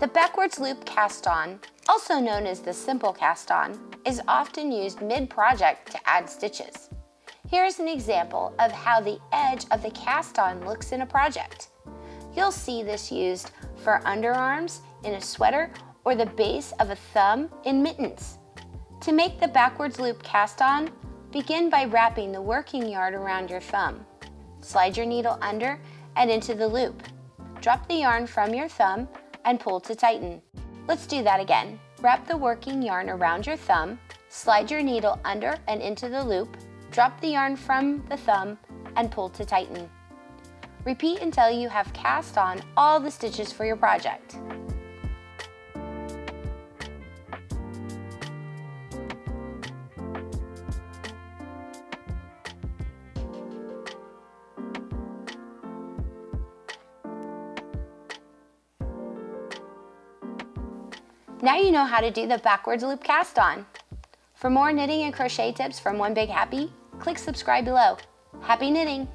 The backwards loop cast on, also known as the simple cast on, is often used mid-project to add stitches. Here's an example of how the edge of the cast on looks in a project. You'll see this used for underarms in a sweater or the base of a thumb in mittens. To make the backwards loop cast on, begin by wrapping the working yarn around your thumb. Slide your needle under and into the loop. Drop the yarn from your thumb and pull to tighten. Let's do that again. Wrap the working yarn around your thumb, slide your needle under and into the loop, drop the yarn from the thumb, and pull to tighten. Repeat until you have cast on all the stitches for your project. Now you know how to do the backwards loop cast on. For more knitting and crochet tips from One Big Happy, click subscribe below. Happy knitting!